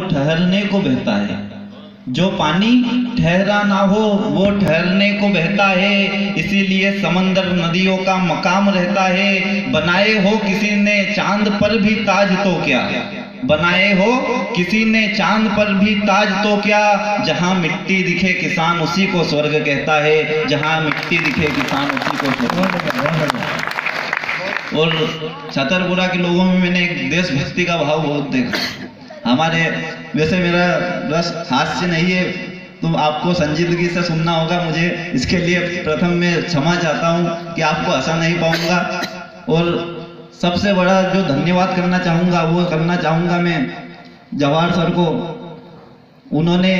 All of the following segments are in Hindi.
ठहरने को बहता है। जो पानी ठहरा ना हो, वो ठहरने को बहता है। इसीलिए समंदर नदियों का मकाम रहता है। बनाए हो किसी ने चाँद पर भी ताज तो क्या? बनाए हो किसी ने चाँद पर भी ताज तो क्या? जहाँ मिट्टी दिखे किसान उसी को स्वर्ग कहता है। जहाँ मिट्टी दिखे किसान उसी को स्वर्ग और छतरपुरा के लोगों में मैंने एक देशभक्ति का भाव बहुत देखा। हमारे, वैसे मेरा रस हास्य नहीं है तो आपको संजीदगी से सुनना होगा मुझे। इसके लिए प्रथम मैं क्षमा चाहता हूँ कि आपको हंसा नहीं पाऊँगा। और सबसे बड़ा जो धन्यवाद करना चाहूँगा, वो करना चाहूँगा मैं जवाहर सर को। उन्होंने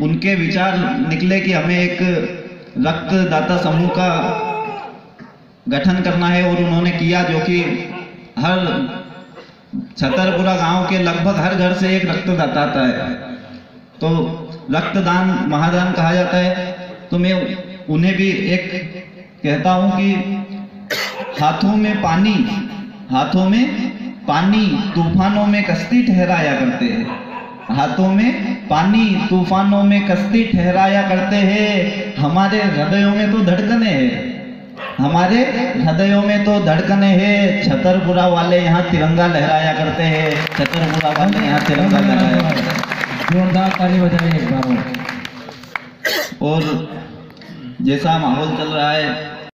उनके विचार निकले कि हमें एक रक्तदाता समूह का गठन करना है, और उन्होंने किया जो कि हर छतरपुरा गाँव के लगभग हर घर से एक रक्तदाता आता है। तो रक्तदान महादान कहा जाता है। तो मैं उन्हें भी एक कहता हूँ कि हाथों में पानी, हाथों में पानी तूफानों में कश्ती ठहराया करते हैं। हाथों में पानी तूफानों में कश्ती ठहराया करते हैं। हमारे हृदयों में तो धड़कने हैं। हमारे हृदयों में तो धड़कने हैं। छतरपुरा वाले यहाँ तिरंगा लहराया करते हैं। छतरपुरा वाले यहाँ तिरंगा लहराया करते हैं। जोरदार ताली बजाइए एक बार और। और जैसा माहौल चल रहा है